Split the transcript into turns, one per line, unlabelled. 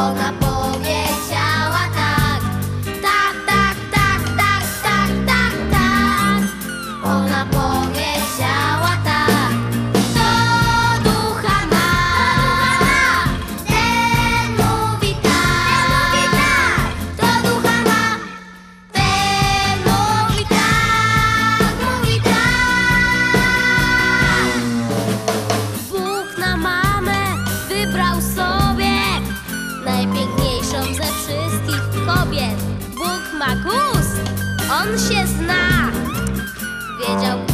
poco a poco. kobiet. Bóg ma gust, on się zna. Wiedział